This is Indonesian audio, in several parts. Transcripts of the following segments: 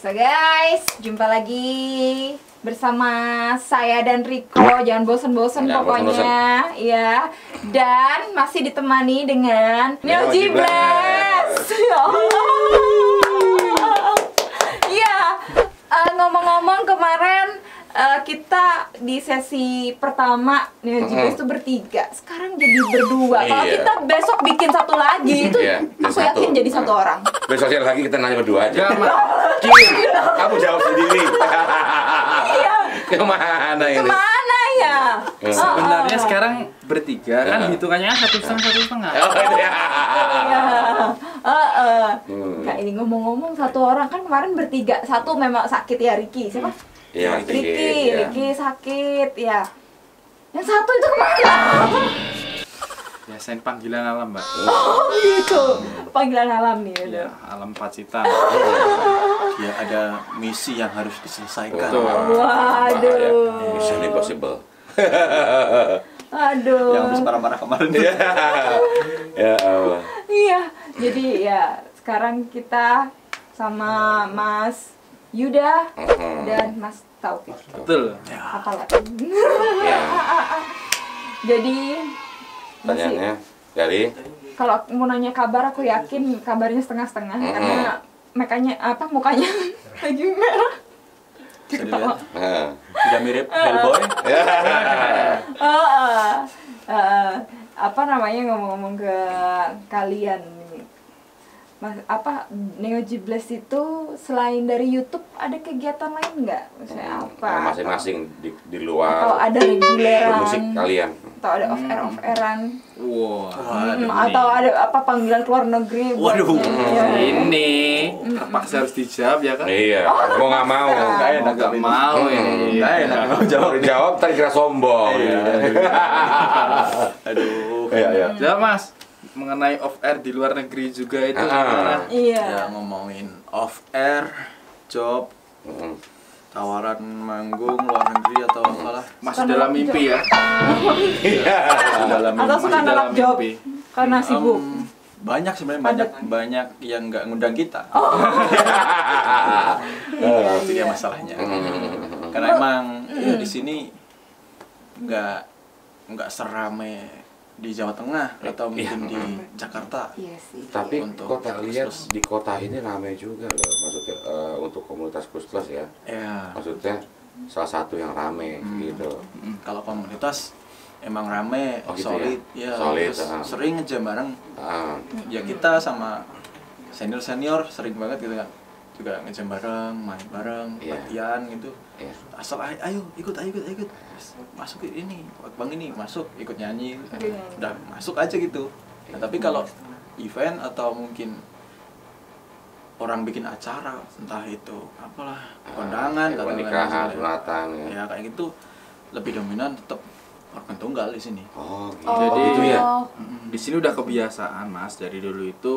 So guys, jumpa lagi bersama saya dan Riko. Jangan bosen-bosen Jangan pokoknya, ya. Dan masih ditemani dengan Neo Neo G Blast. Ya Allah. Iya. eh, ngomong-ngomong kemarin eh, kita di sesi pertama Neo G Blast itu bertiga. Sekarang jadi berdua. Kalau Iya. kita besok bikin satu lagi itu Iya, jadi aku yakin satu. jadi satu orang. Besoknya lagi kita nanya berdua aja. Kim, kamu jawab sendiri. Iya. Ke mana ini? Ke mana ya? Ya. Sebenarnya Oh, oh. sekarang bertiga kan Ya. hitungannya satu setengah satu setengah. Oh, iya. Iya. Heeh. Hmm. Kak ini ngomong-ngomong satu orang kan kemarin bertiga. Satu memang sakit ya Riki. Siapa? Iya, Riki, dikit, ya. Riki sakit ya. Yang satu itu ke mana? Biasain panggilan alam, Mbak. Oh gitu. Panggilan alam nih udah. Ya, alam Pacitan. Dia ada misi yang harus diselesaikan. Betul. Waduh. Mission Impossible. Aduh. Yang habis marah-marah kemarin. Ya. Ya Allah. Iya. Jadi ya sekarang kita sama Mas Yuda Mhm. dan Mas Taufik. Betul. Apa lagi? Ya. Jadi masih Pertanyaannya dari kalau mau nanya kabar aku yakin kabarnya setengah-setengah Mm-mm. karena makanya apa mukanya lagi merah. Bisa dilihat. Nah. Tidak mirip Hellboy. Heeh. Heeh. apa namanya ngomong-ngomong ke kalian nih. Mas, apa Neo Jibles itu selain dari YouTube ada kegiatan lain nggak? Misalnya apa? Nah, masing-masing di, di Atau luar ada reguleran? musik kalian. Atau ada off air off airan? Wah. Hmm, atau ada apa panggilan keluar negeri? Waduh. Iya. Ini terpaksa harus dijawab ya kan? Iya, mau nggak mau. Nggak enak Nggak mau ini. Nggak enak mau Jawab, jawab. jawab tadi kira sombong. Iya. Aduh. Iya, iya. Ya Mas, mengenai off air di luar negeri juga itu Ah. gimana? Iya. Ya ngomongin off air, job, Mm. tawaran manggung luar negeri atau apalah. Masih Suka dalam nolak mimpi ya? Dalam Atau suka masih nolak dalam job mimpi. karena sibuk. Banyak sebenarnya banyak banyak yang nggak ngundang kita. Itu dia masalahnya. Mm. Karena emang ya, di sini nggak nggak serame di Jawa Tengah atau Iya. mungkin di Jakarta. Iya sih. Tapi Untuk kok tak lihat di kota ini ramai juga loh, maksudnya eh, untuk komunitas plus plus ya. Ya, Maksudnya salah satu yang ramai Hmm. gitu. mm, kalau komunitas emang rame, Oh, gitu solid, ya? ya, Solid, terus ah. sering ngejam bareng. Ah, Ya kita sama senior senior sering banget gitu kan, juga ngejam bareng, main bareng, Iya. latihan gitu. iya. Asal ayo, ayo ikut, ayo ikut, ayo ikut, masuk ini, bang ini masuk, ikut nyanyi, Iya. udah masuk aja gitu. Nah tapi kalau event atau mungkin orang bikin acara, entah itu apalah kondangan, Kayak atau pernikahan, lain-lain. sunatan ya. ya kayak gitu lebih dominan tetap organ tunggal di sini. Oh, gitu. Oh. Jadi gitu ya. Di sini udah kebiasaan Mas dari dulu itu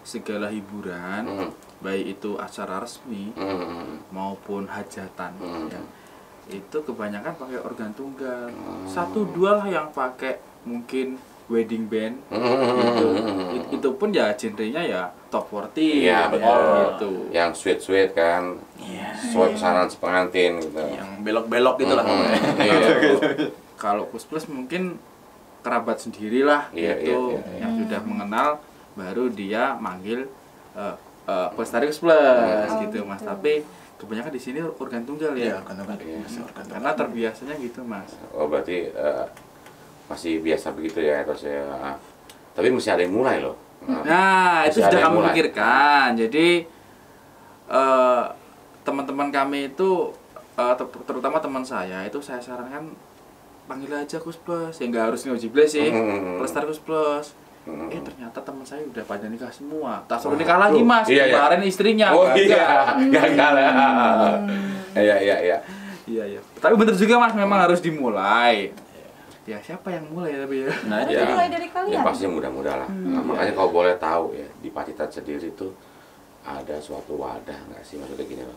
segala hiburan Hmm. baik itu acara resmi Hmm. maupun hajatan Hmm. ya, itu kebanyakan pakai organ tunggal Hmm. satu dua lah yang pakai mungkin wedding band Hmm. gitu It- itu pun ya genrenya ya top 40 Iya, betul. gitu Yang sweet sweet kan, Iya. pesanan si pengantin gitu. Yang belok-belok gitu lah. Hmm. Iya. kalau plus plus mungkin kerabat sendirilah Iya, gitu iya, iya, yang sudah mengenal baru dia manggil uh, uh, pelestari plus plus Oh, gitu mas gitu. tapi kebanyakan di sini organ tunggal Iya, ya organ tunggal. Iya. Masih organ tunggal. karena terbiasanya gitu mas Oh berarti eh, masih biasa begitu ya terus ya. ah. Tapi mesti ada yang mulai loh. Ah. Nah, itu sudah mulai. pikirkan. Jadi eh, teman-teman kami itu ter- terutama teman saya itu saya sarankan panggil aja Kus Plus. Ya nggak harus Neo Jibles sih. Hmm. Pelestari Kus Plus. Hmm. Eh ternyata teman saya udah pada nikah semua. Tak suruh nikah lagi Waduh. mas. Iya, iya. Kemarin istrinya. Oh gagal. iya, gagal ya. Iya iya iya. Iya iya. Tapi bener juga mas, memang harus dimulai. Ya siapa yang mulai tapi ya. Nah, itu dimulai dari kalian. Ya pasti mudah-mudah lah. Nah, makanya kalau boleh tahu ya di Pacitan sendiri tuh ada suatu wadah nggak sih maksudnya gini loh.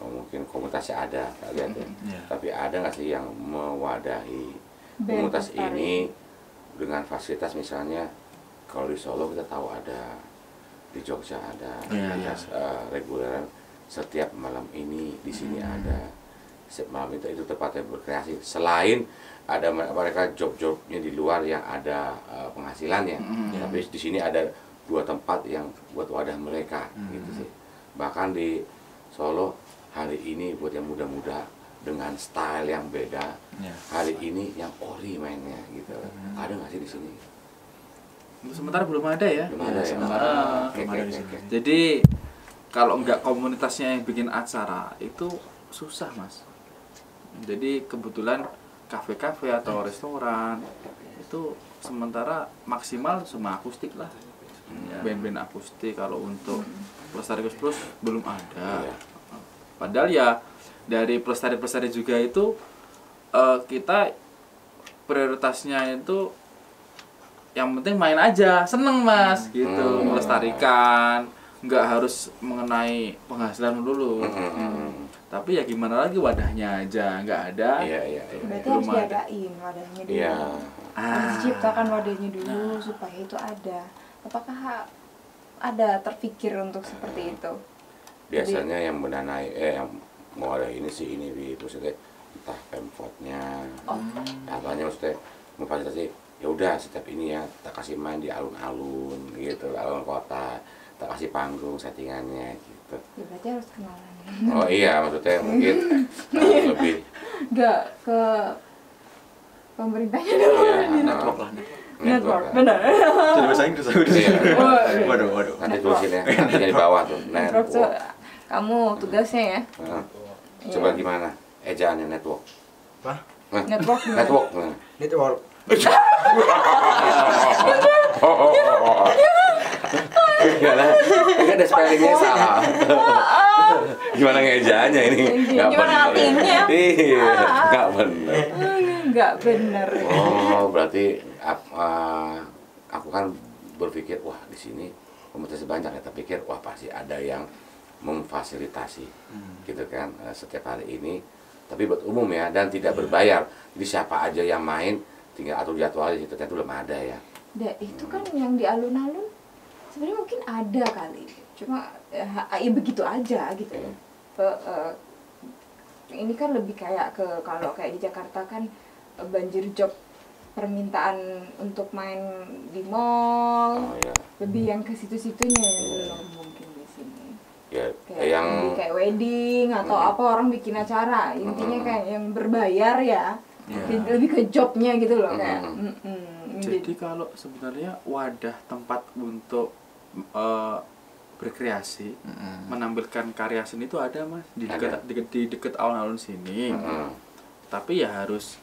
Oh, mungkin komunitasnya ada, tak lihat ya. Iya. Tapi ada nggak sih yang mewadahi Band komunitas ini dengan fasilitas misalnya kalau di Solo kita tahu ada, di Jogja ada, Iya, komunitas eh, reguleran setiap malam ini di sini ada. Setiap malam itu itu tempatnya berkreasi. Selain ada me- mereka job-jobnya di luar yang ada eh, penghasilannya Mm, tapi di sini ada dua tempat yang buat wadah mereka gitu sih. Bahkan di Solo hari ini buat yang muda-muda dengan style yang beda Ya. hari ini yang ori mainnya gitu ada nggak sih di sini Untuk sementara belum ada ya. belum ada ya sementara belum ada di sini. Jadi kalau nggak komunitasnya yang bikin acara itu susah mas. Jadi kebetulan kafe-kafe atau restoran itu sementara maksimal cuma akustik lah. Ya. Band-band akustik kalau untuk pelestari plus plus belum ada. Padahal ya dari pelestari pelestari juga itu eh, kita prioritasnya itu yang penting main aja seneng mas gitu Hmm. melestarikan nggak harus mengenai penghasilan dulu Mm, mm, mm, mm. tapi ya gimana lagi wadahnya aja nggak ada iya iya iya Berarti Belum harus ada. diadain wadahnya dulu. iya Harus ah diciptakan wadahnya dulu supaya itu ada. Apakah ada terpikir untuk seperti itu? Biasanya yang mendanai eh yang mau ada ini sih ini di maksudnya entah pemkotnya Oh. apanya maksudnya memfasilitasi ya udah setiap ini ya kita kasih main di alun-alun gitu alun kota kita kasih panggung settingannya gitu Ya berarti harus kenalan. oh iya maksudnya mungkin eh, lebih Enggak ke pemerintahnya dulu. Iya, Network lah, network. Benar. Jadi bahasa Inggris aku di sini. Iya. Waduh, waduh. nanti tulisin ya nantinya di bawah tuh network kamu tugasnya ya. Nah, coba gimana ejaannya network Hah? Nah, Network gimana? network nah. Network. Enggak lah, ini ada spellingnya salah. Gimana ngejaannya ini? Nggak Gimana bener. artinya? Iya, nggak bener. Enggak benar. Oh, berarti ap- eh, aku kan berpikir, wah di sini komunitas banyak ya. Tapi pikir, wah pasti ada yang memfasilitasi, gitu kan, eh, setiap hari ini. Tapi buat umum ya, dan tidak berbayar. Jadi siapa aja yang main, tinggal atur jadwalnya. Itu ternyata belum ada ya. Da, itu kan yang di alun-alun sebenarnya mungkin ada kali. Cuma ya, ya begitu aja gitu. Iya. Pe- eh, ini kan lebih kayak ke kalau kayak di Jakarta kan eh, banjir job permintaan untuk main di mall Oh ya, lebih yang ke situ-situnya belum mungkin ya kayak yang kayak wedding atau Mm. apa orang bikin acara intinya Mm. kayak yang berbayar ya Iya. lebih ke jobnya gitu loh kayak Mm. mm-mm. jadi kalau sebenarnya wadah tempat untuk eh, berkreasi Mm-mm. menampilkan karya seni itu ada mas di dekat di, di dekat alun-alun sini Mm-mm. tapi ya harus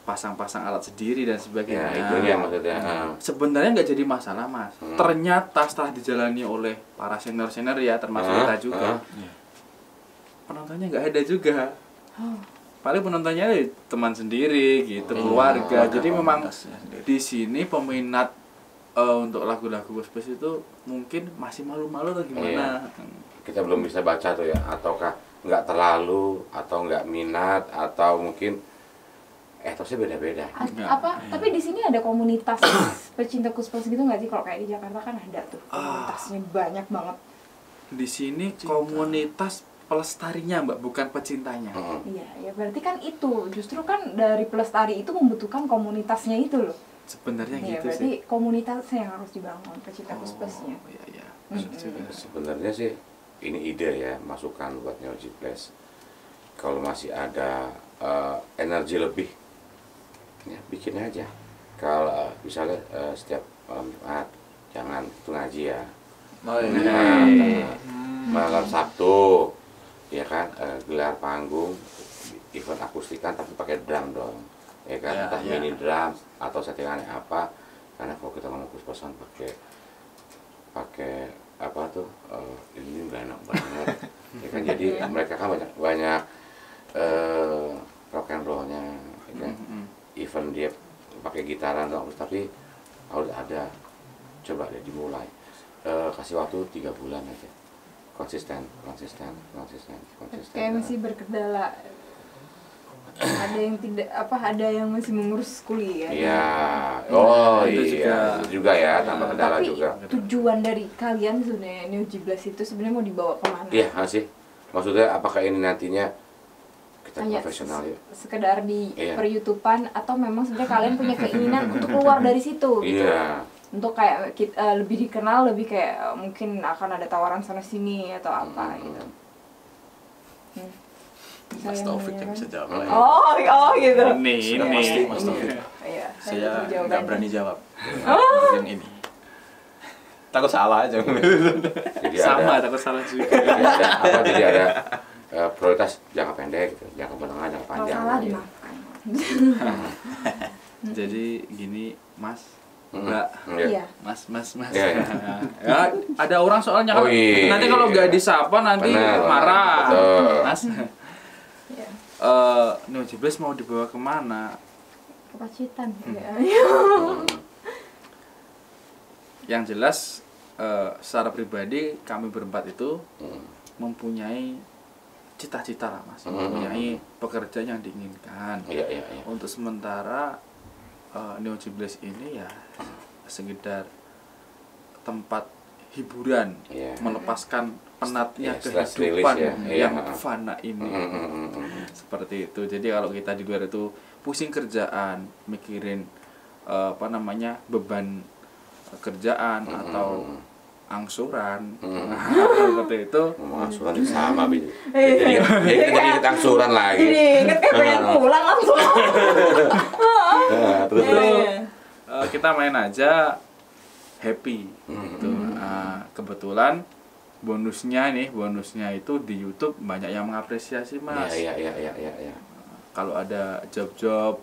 pasang-pasang alat sendiri dan sebagainya ya itu dia maksudnya. ah. sebenarnya nggak jadi masalah mas Hmm. ternyata setelah dijalani oleh para senior senior ya termasuk Ah, kita juga. Iya. penontonnya nggak ada juga Oh. paling penontonnya ya teman sendiri gitu Hmm. keluarga ada jadi memang di sini peminat eh, untuk lagu-lagu gospel itu mungkin masih malu-malu atau gimana kita belum bisa baca tuh ya ataukah nggak terlalu atau nggak minat atau mungkin eh terusnya beda-beda. A- Enggak. apa? Tapi di sini ada komunitas pecinta kuspers gitu nggak sih? Kalau kayak di Jakarta kan ada tuh komunitasnya banyak banget. Di sini komunitas pelestarinya mbak bukan pecintanya. Mm-mm. iya ya berarti kan itu. Justru kan dari pelestari itu membutuhkan komunitasnya itu loh. Sebenarnya ya gitu berarti sih. komunitasnya yang harus dibangun pecinta Oh, kuspersnya iya iya. Mm-mm. juga. sebenarnya sih ini ide ya masukan buat Neo Place. Kalau masih ada eh, energi lebih ya bikin aja kalau eh, misalnya eh, setiap malam Jumat jangan itu ngaji ya Oh, iya. Nah, malam Sabtu ya kan eh, gelar panggung event akustikan tapi pakai drum dong ya kan Ya, entah ya. mini drum atau settingannya apa karena kalau kita ngomong kus-kusan pakai pakai apa tuh eh, ini nggak enak banget ya kan jadi mereka kan banyak banyak eh rock and rollnya. Event dia pakai gitaran dong tapi harus ada coba deh dimulai. Eh, kasih waktu tiga bulan aja. Konsisten konsisten konsisten konsisten. Kayak masih berkendala. Ada yang tidak apa ada yang masih mengurus kuliah iya. Oh Itu iya. juga. itu juga ya tambah kendala tapi juga. tujuan dari kalian sebenarnya New Jiblas itu sebenarnya mau dibawa ke mana? Iya sih maksudnya apakah ini nantinya kita hanya profesional ya se- sekedar di Iya. per YouTubean atau memang sebenarnya kalian punya keinginan untuk keluar dari situ gitu. iya untuk kayak kita eh, lebih dikenal lebih kayak eh, mungkin akan ada tawaran sana sini atau apa Hmm. gitu Hmm. Mas Taufik yang bisa jawab Hmm. lah ya. oh oh gitu Ini Sudah ini. pasti Mas Taufik. iya Saya nggak berani jawab Oh. yang ini. Takut salah aja. jadi Sama ada takut salah juga. jadi ada apa jadi ada eh, prioritas jangka pendek gitu jangka menengah jangka kalau panjang salah gitu. dimaafkan Jadi gini, Mas, Hmm. Mbak, Iya. iya Mas, Mas, Mas. Iya, iya. ya, ada orang soalnya Oh, kan iya. nanti kalau nggak disapa nanti Benar, marah. betul. Mas, iya eh Neo Jibles mau dibawa ke mana? ke Pacitan Hmm. Iya. Yang jelas eh, secara pribadi kami berempat itu Hmm. mempunyai cita-cita lah mas, Hmm. mempunyai pekerjaan yang diinginkan. iya iya iya Untuk sementara eh, Neo Jibles ini ya sekedar tempat hiburan, Iya. melepaskan penatnya Iya, stress kehidupan ya. Iya, yang ha. fana ini. Hmm, hmm, hmm, hmm. Seperti itu. Jadi kalau kita di luar itu pusing kerjaan, mikirin eh, apa namanya beban kerjaan Hmm, atau hmm, angsuran, Hmm. seperti itu. Ngomong angsuran sama bi Iya. jadi jadi jadi inget angsuran lagi Jadi inget kayak pengen pulang langsung. Nah, terus Itu eh, kita main aja happy Hmm. gitu. Nah, kebetulan bonusnya nih, bonusnya itu di YouTube banyak yang mengapresiasi mas. iya iya iya iya iya Kalau ada job-job,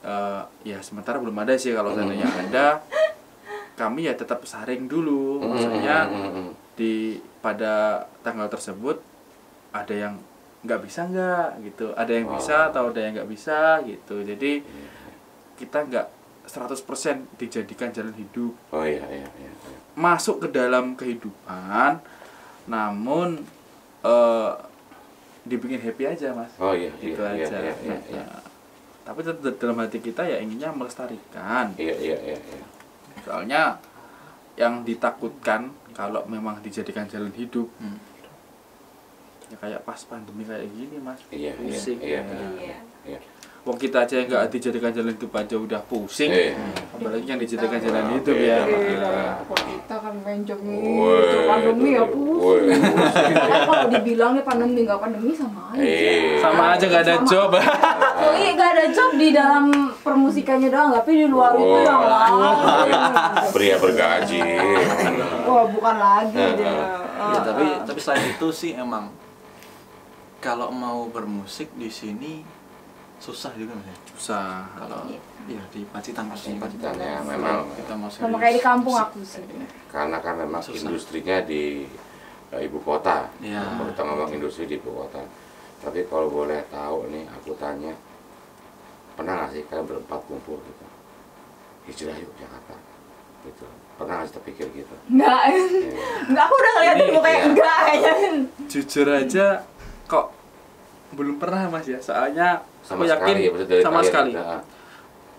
eh, ya sementara belum ada sih. Kalau Hmm. seandainya ada, kami ya tetap saring dulu. Maksudnya di pada tanggal tersebut ada yang nggak bisa nggak gitu, ada yang Oh. bisa atau ada yang nggak bisa gitu. Jadi Iya. kita nggak 100% dijadikan jalan hidup oh iya iya iya iya. masuk ke dalam kehidupan namun eh, dibikin happy aja mas oh iya iya iya aja iya iya iya Nah, tapi tetap dalam hati kita ya inginnya melestarikan iya iya iya iya soalnya yang ditakutkan kalau memang dijadikan jalan hidup Hmm. ya kayak pas pandemi kayak gini mas Iya, iya, pusing iya, ya. Iya. iya Wong kita aja yang nggak dijadikan jalan hidup aja udah pusing Iya. apalagi yang dijadikan Kita- jalan hidup ya Iya, kok kita kan Woi. pandemi ya pusing. Kan kalau dibilang nih pandemi nggak pandemi sama aja. Iya. sama aja nggak ada Sama. job iya gak ada job di dalam permusikannya doang, tapi di luar itu Oh. yang lain. pria bergaji Wah bukan lagi dia. Ya, tapi tapi selain itu sih emang kalau mau bermusik di sini susah juga mas ya. susah Kalau ya di Pacitan pasti Pacitan ya, memang. kita mau sama kayak di kampung aku sih. karena kan memang Susah. industrinya di eh, ibu kota Iya. kalau kita ngomong industri di ibu kota tapi kalau boleh tahu nih aku tanya pernah nggak sih kalian berempat kumpul gitu? Hijrah yuk Jakarta. Gitu. Pernah nggak sih terpikir gitu? Enggak, Iya. enggak aku udah ngeliatin mukanya iya. enggak kayaknya. jujur aja kok belum pernah mas ya. Soalnya sama aku yakin sekali ya maksud dari sama kalian, sekali. nah,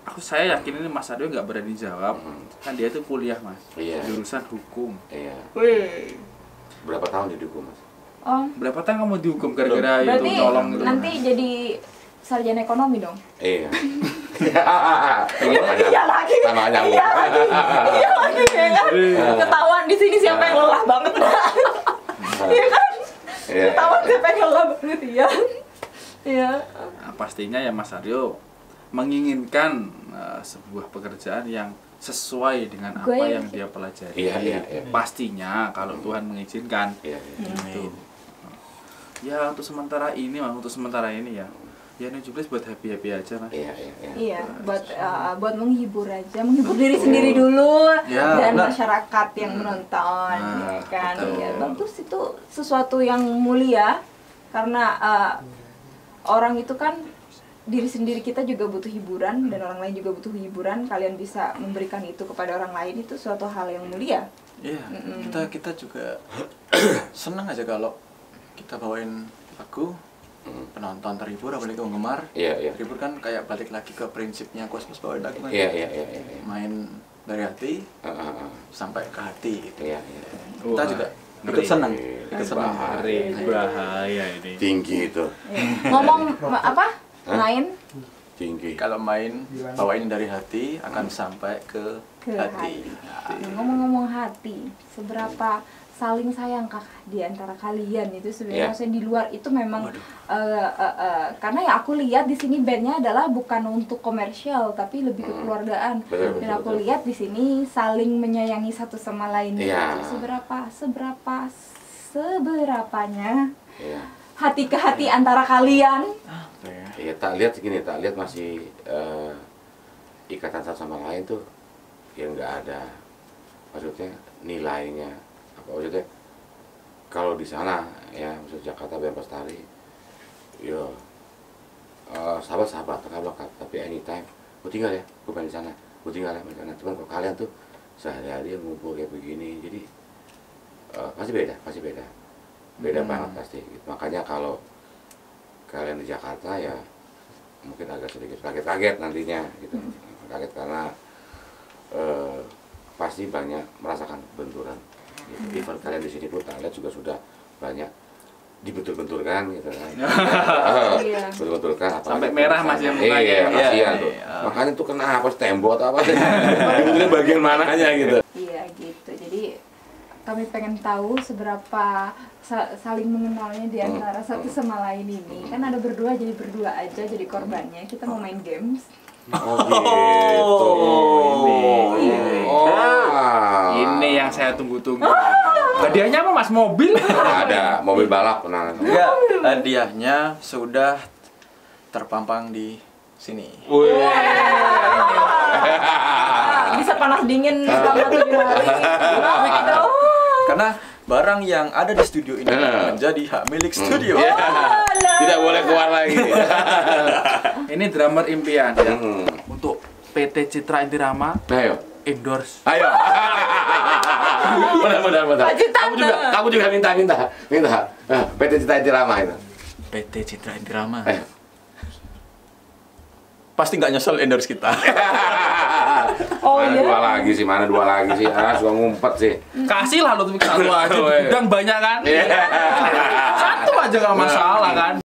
aku saya yakin ini mas Aryo nggak berani jawab Hmm. kan dia tuh kuliah mas. Iya. jurusan hukum. Iya. Wih. berapa tahun dihukum mas? Oh, berapa tahun kamu dihukum gara-gara itu tolong gitu nanti jadi sarjana ekonomi dong. iya Iya lagi. sama nyambung Iya lagi. Iya lagi ya kan. Ketahuan di sini siapa yang lelah banget. Iya kan? Iya. Ketahuan siapa yang lelah banget ya. Iya. Nah, pastinya ya Mas Aryo menginginkan uh, sebuah pekerjaan yang sesuai dengan apa Gue- yang dia pelajari. Iya, iya, iya. Pastinya kalau Tuhan mengizinkan. iya iya. Gitu. Ya untuk sementara ini, untuk sementara ini ya. Ya Nujublis buat happy happy aja mas. iya iya iya Iya, buat uh, buat menghibur aja, menghibur diri sendiri dulu Ya, dan benar. masyarakat yang menonton, Nah, ya kan? betul. Ya, bagus itu sesuatu yang mulia karena uh, orang itu kan diri sendiri kita juga butuh hiburan dan orang lain juga butuh hiburan. Kalian bisa memberikan itu kepada orang lain itu suatu hal yang mulia. Iya, Mm-mm. kita kita juga senang aja kalau kita bawain lagu Hmm. penonton terhibur apalagi penggemar iya iya terhibur kan kayak balik lagi ke prinsipnya kosmos kan iya iya iya iya iya. main dari hati Ah, ah, ah. sampai ke hati gitu. iya iya kita Wah, juga ikut senang Iya. Sering bahaya ini. tinggi itu Iya. Ngomong apa? Main tinggi Kalau main bawain dari hati akan sampai ke, ke hati. hati. Nah, Ngomong-ngomong hati, seberapa saling sayangkah di antara kalian itu sebenarnya maksudnya di luar itu memang eh, eh, eh, karena yang aku lihat di sini bandnya adalah bukan untuk komersial tapi lebih ke keluargaan Hmm. Betul, dan betul, aku betul. lihat di sini saling menyayangi satu sama lain gitu. seberapa seberapa seberapanya ya hati ke hati antara kalian. Apa ya? Iya, tak lihat gini, tak lihat masih eh, ikatan satu sama lain tuh yang nggak ada. Maksudnya nilainya apa maksudnya? Kalau di sana ya maksud Jakarta Band Bestari yo eh, sahabat sahabat kalau tapi anytime gue tinggal ya gue main di sana gue tinggal ya di sana. Cuman kalau kalian tuh sehari-hari ngumpul kayak begini jadi eh, pasti beda pasti beda beda Hmm. banget pasti makanya kalau kalian di Jakarta ya mungkin agak sedikit kaget-kaget nantinya gitu kaget karena eh, pasti banyak merasakan benturan gitu. even kalian di sini pun tak lihat juga sudah banyak dibentur-benturkan gitu kan Iya. bentur-benturkan Sampai merah masih mukanya. iya Iya, kasihan tuh iya. makanya tuh kenapa sih tembok atau apa sih bagian mananya gitu Iya gitu. Jadi kami pengen tahu seberapa sa- saling mengenalnya di antara satu sama lain ini. Kan ada berdua jadi berdua aja jadi korbannya. Kita mau main games. oh gitu ini. oh Ini yang saya tunggu-tunggu. Hadiahnya apa Mas? Mobil? ada mobil balap nah Enggak, hadiahnya sudah terpampang di sini. Ah, bisa panas dingin selama tujuh hari. Mau gitu. Karena barang yang ada di studio ini Eh. menjadi hak milik studio. Ya, tidak boleh keluar lagi Ini drummer impian ya. Hmm. Untuk PT Citra Intirama ayo endorse. Ayo. benar benar benar. Kamu juga kamu juga minta minta minta. Nah, PT Cita Intirama itu. PT Citra Indirama. Ayo. Pasti nggak nyesel endorse kita. Oh mana iya. dua lagi sih? Mana dua lagi sih? Ah, suka ngumpet sih. Kasih lah lo satu aja. Weh. Gudang banyak kan? Iya. Satu aja gak masalah kan?